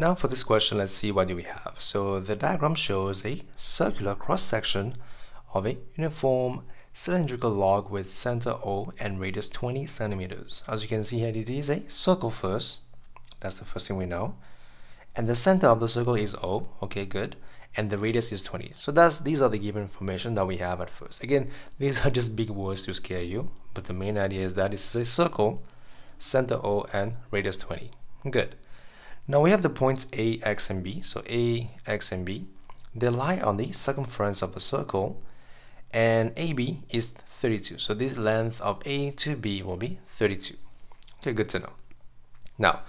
Now for this question, let's see what do we have. So the diagram shows a circular cross-section of a uniform cylindrical log with center O and radius 20 centimeters. As you can see here, it is a circle first. That's the first thing we know. And the center of the circle is O. Okay, good. And the radius is 20. So that's these are the given information that we have at first. Again, these are just big words to scare you, but the main idea is that this is a circle, center O and radius 20. Good. Now we have the points A, X, and B. So A, X, and B. They lie on the circumference of the circle and AB is 32. So this length of A to B will be 32. Okay, good to know. Now,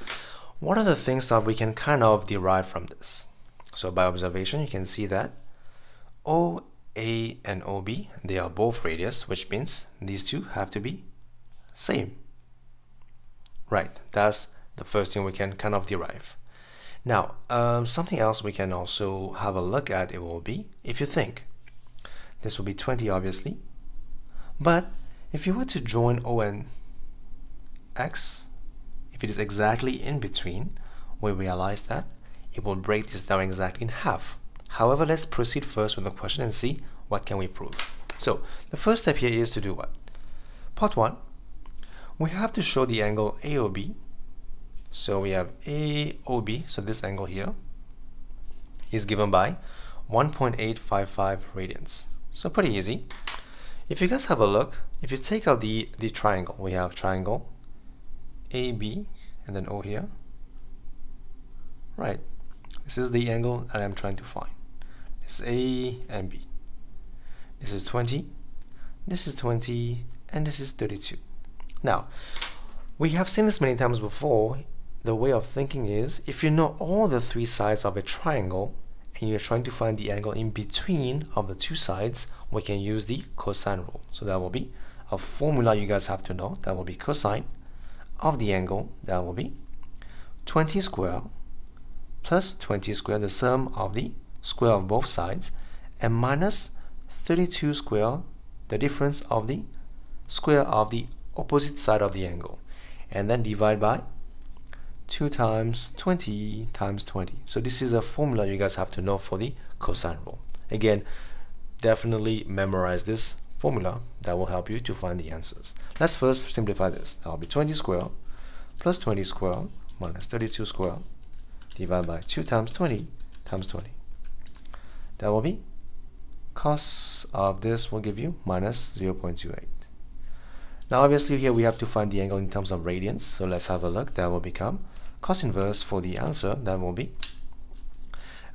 what are the things that we can kind of derive from this? So by observation, you can see that OA and OB, they are both radius, which means these two have to be same. Right, that's the first thing we can kind of derive. Now, um, something else we can also have a look at it will be, if you think, this will be 20 obviously, but if you were to join O and X, if it is exactly in between, we realize that it will break this down exactly in half. However, let's proceed first with the question and see what can we prove. So the first step here is to do what? Part 1, we have to show the angle AOB so we have AOB, so this angle here is given by 1.855 radians. So pretty easy. If you guys have a look, if you take out the, the triangle, we have triangle AB and then O here. Right. This is the angle that I'm trying to find. This is A and B. This is 20, this is 20, and this is 32. Now, we have seen this many times before the way of thinking is if you know all the three sides of a triangle and you're trying to find the angle in between of the two sides, we can use the cosine rule. So that will be a formula you guys have to know. That will be cosine of the angle. That will be 20 square plus 20 square, the sum of the square of both sides, and minus 32 square, the difference of the square of the opposite side of the angle. And then divide by 2 times 20 times 20. So this is a formula you guys have to know for the cosine rule. Again, definitely memorize this formula that will help you to find the answers. Let's first simplify this. That will be 20 square plus 20 square minus 32 square divided by 2 times 20 times 20. That will be cos of this will give you minus 0.28. Now obviously here we have to find the angle in terms of radians. So let's have a look. That will become cos inverse for the answer that will be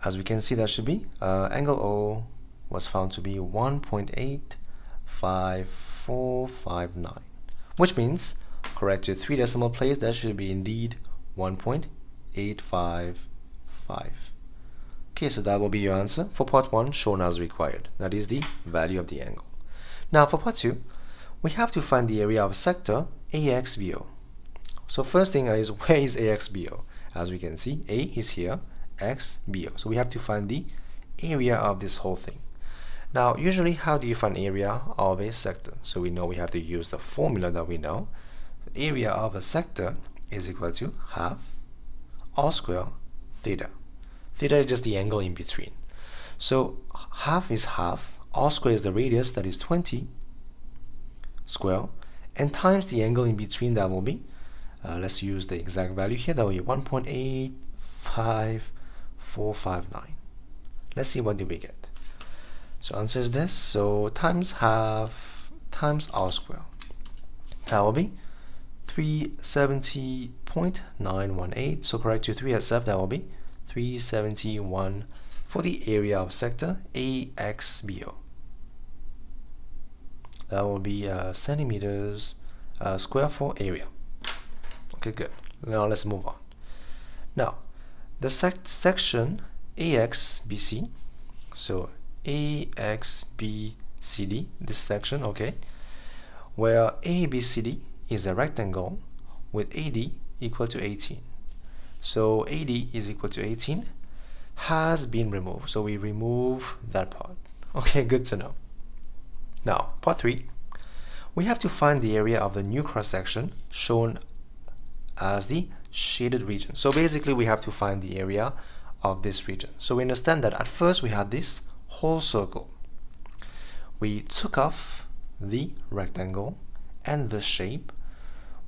as we can see that should be uh, angle O was found to be 1.85459 which means correct to three decimal place that should be indeed 1.855 okay so that will be your answer for part 1 shown as required. That is the value of the angle. Now for part 2 we have to find the area of sector AXBO so first thing is where is AXBO? As we can see, A is here, XBO. So we have to find the area of this whole thing. Now, usually how do you find area of a sector? So we know we have to use the formula that we know. area of a sector is equal to half r square theta. Theta is just the angle in between. So half is half, r square is the radius, that is 20 square, and times the angle in between that will be uh, let's use the exact value here. That will be 1.85459 let's see what do we get. So answer is this. So times half times r square that will be 370.918 so correct to 3 SF that will be 371 for the area of sector AXBO that will be uh, centimeters uh, square for area Okay, good. Now let's move on. Now, the sec section AXBC, so AXBCD, this section, okay, where ABCD is a rectangle with AD equal to 18. So AD is equal to 18 has been removed. So we remove that part. Okay, good to know. Now, part 3. We have to find the area of the new cross section shown as the shaded region. So basically we have to find the area of this region. So we understand that at first we had this whole circle. We took off the rectangle and the shape.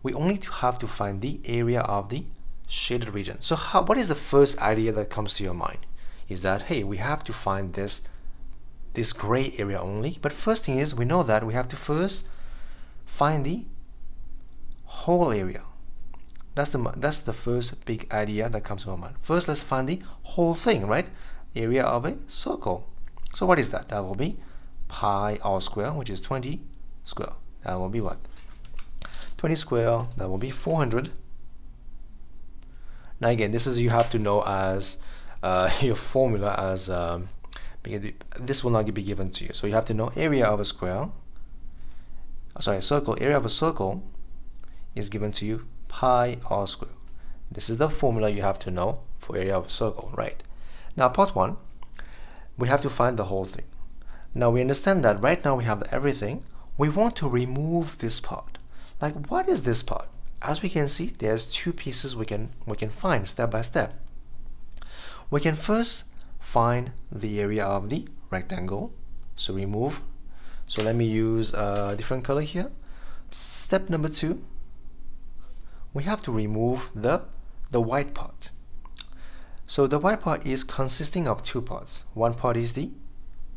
We only have to find the area of the shaded region. So how, what is the first idea that comes to your mind? Is that, hey, we have to find this, this gray area only. But first thing is, we know that we have to first find the whole area. That's the, that's the first big idea that comes to my mind. First, let's find the whole thing, right? Area of a circle. So what is that? That will be pi r square, which is 20 square. That will be what? 20 square, that will be 400. Now again, this is you have to know as uh, your formula as um, this will not be given to you. So you have to know area of a square, sorry, circle, area of a circle is given to you pi r squared. This is the formula you have to know for area of a circle, right? Now part one, we have to find the whole thing. Now we understand that right now we have everything. We want to remove this part. Like what is this part? As we can see, there's two pieces we can we can find step by step. We can first find the area of the rectangle. So remove. So let me use a different color here. Step number two, we have to remove the, the white part. So the white part is consisting of two parts. One part is the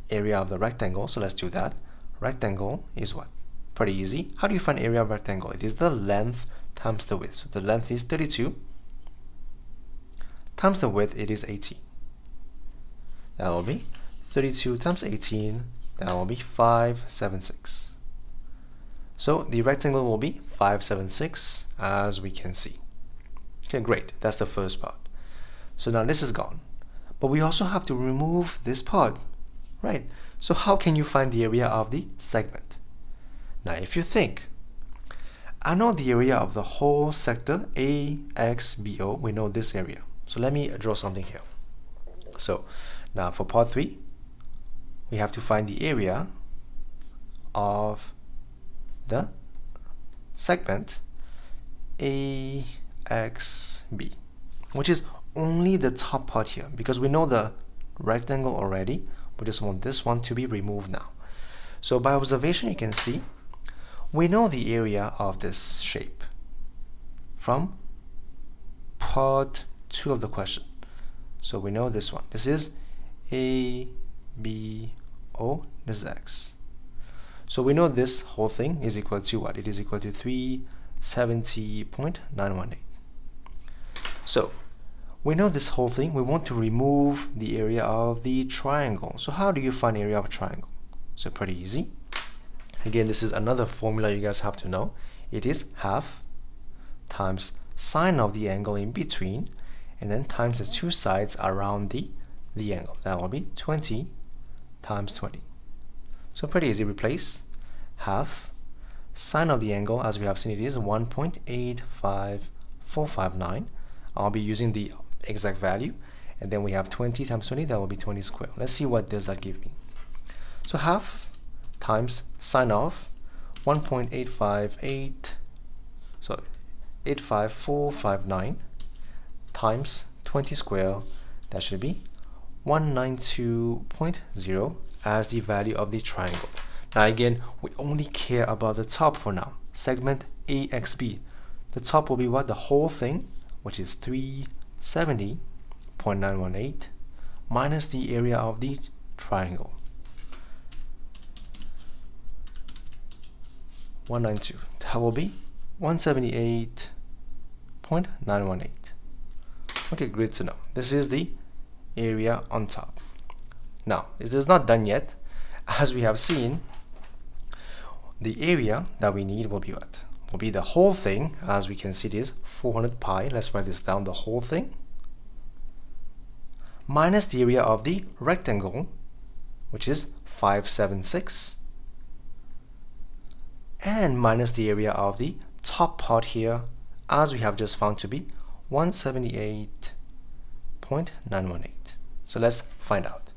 area of the rectangle. So let's do that. Rectangle is what? Pretty easy. How do you find area of rectangle? It is the length times the width. So the length is 32 times the width, it is 18. That will be 32 times 18. That will be 576. So the rectangle will be 576 as we can see. Okay, great. That's the first part. So now this is gone. But we also have to remove this part, right? So how can you find the area of the segment? Now if you think, I know the area of the whole sector AXBO, we know this area. So let me draw something here. So now for part 3, we have to find the area of the segment AXB, which is only the top part here because we know the rectangle already. We just want this one to be removed now. So by observation, you can see we know the area of this shape from part 2 of the question. So we know this one. This is A, B, O, this is X. So we know this whole thing is equal to what? It is equal to 370.918. So we know this whole thing. We want to remove the area of the triangle. So how do you find area of a triangle? So pretty easy. Again, this is another formula you guys have to know. It is half times sine of the angle in between and then times the two sides around the, the angle. That will be 20 times 20. So pretty easy, replace half sine of the angle as we have seen it is 1.85459. I'll be using the exact value and then we have 20 times 20 that will be 20 square. Let's see what does that give me. So half times sine of 1.858 so 85459 times 20 square that should be 192.0 as the value of the triangle. Now again, we only care about the top for now. Segment AXB. The top will be what? The whole thing, which is 370.918 minus the area of the triangle. 192. That will be 178.918. Okay, great to know. This is the area on top. Now, it is not done yet. As we have seen, the area that we need will be what? Will be the whole thing. As we can see, it is 400 pi. Let's write this down, the whole thing. Minus the area of the rectangle, which is 576. And minus the area of the top part here, as we have just found to be 178.918. So let's find out.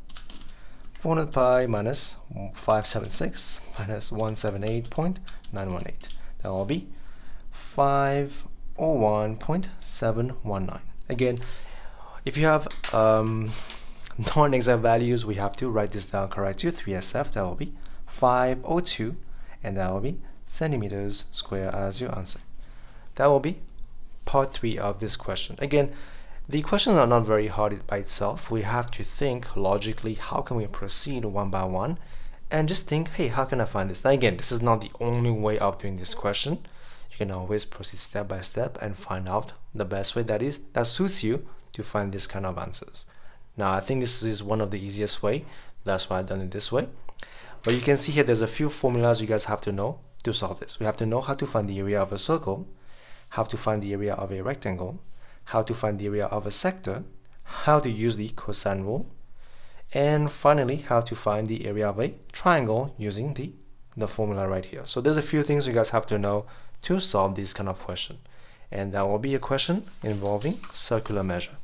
400 pi minus 576 minus 178.918. That will be 5 01.719. Again, if you have um, non-exact values, we have to write this down correct to 3SF. That will be 502 and that will be centimeters square as your answer. That will be part 3 of this question. Again, the questions are not very hard by itself. We have to think logically how can we proceed one by one and just think, hey, how can I find this? Now again, this is not the only way of doing this question. You can always proceed step by step and find out the best way that is that suits you to find this kind of answers. Now I think this is one of the easiest way. That's why I've done it this way. But you can see here there's a few formulas you guys have to know to solve this. We have to know how to find the area of a circle, how to find the area of a rectangle, how to find the area of a sector, how to use the cosine rule, and finally how to find the area of a triangle using the, the formula right here. So there's a few things you guys have to know to solve this kind of question. And that will be a question involving circular measure.